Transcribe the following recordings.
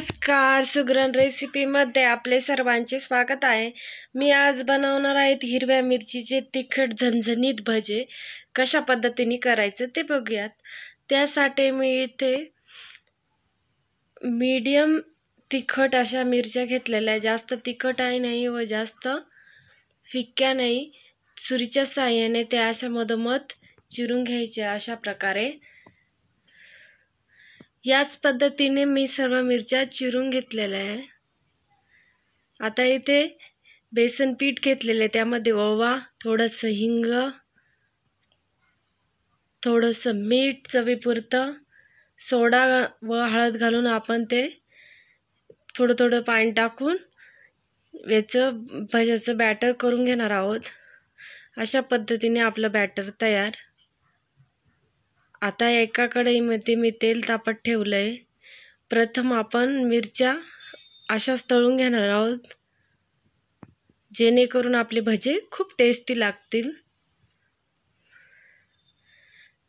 नमस्कार सुग्रण रेसिपीमध्ये आपले सर्वांचे स्वागत आहे. मी आज बनवणार आहेत हिरव्या मिरचीचे तिखट झणझणीत भजे. कशा पद्धतीने करायचं ते बघूयात. त्यासाठी मी इथे मीडियम तिखट अशा मिरच्या घेतलेल्या आहे जास्त तिखट आहे नाही व जास्त फिक्क्या नाही. सुरीच्या साह्याने त्या अशा मधोमध चिरून घ्यायच्या अशा प्रकारे. याच पद्धतीने मी सर्व मिरच्या चिरून घेतलेल्या आहे. आता इथे बेसन पीठ घेतलेलं आहे. त्यामध्ये ओवा थोडंसं हिंग थोडंसं मीठ चवीपुरतं सोडा व हळद घालून आपण ते थोडं थोडं पाणी टाकून याचं भज्याचं बॅटर करून घेणार आहोत. अशा पद्धतीने आपलं बॅटर तयार आता एका कढईमध्ये मी तेल तापत ठेवलं आहे प्रथम आपण मिरच्या अशाच तळून घेणार आहोत जेणेकरून आपले भजे खूप टेस्टी लागतील.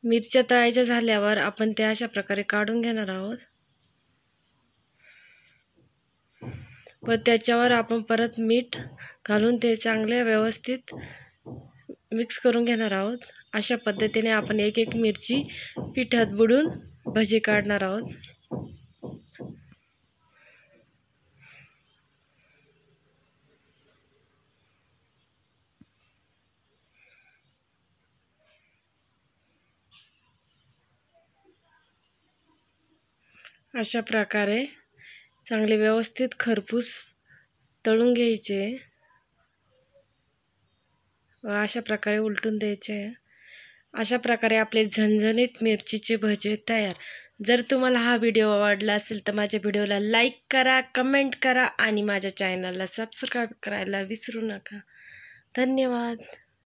मिरच्या तळायच्या झाल्यावर आपण त्या अशा प्रकारे काढून घेणार आहोत. व त्याच्यावर आपण परत मीठ घालून ते चांगले व्यवस्थित मिक्स करून घेणार आहोत. अशा पद्धतीने आपण एक एक मिरची पिठात बुडून भजी काढणार आहोत. अशा प्रकारे चांगले व्यवस्थित खरपूस तळून घ्यायचे. अशा प्रकारे उलटून द्यायचे. अशा प्रकारे आपले झणझणीत मिरचीचे भजे तयार. जर तुम्हाला हा व्हिडिओ आवडला असेल तर माझ्या व्हिडिओला लाईक करा कमेंट करा आणि माझ्या चॅनलला सबस्क्राईब करायला विसरू नका. धन्यवाद.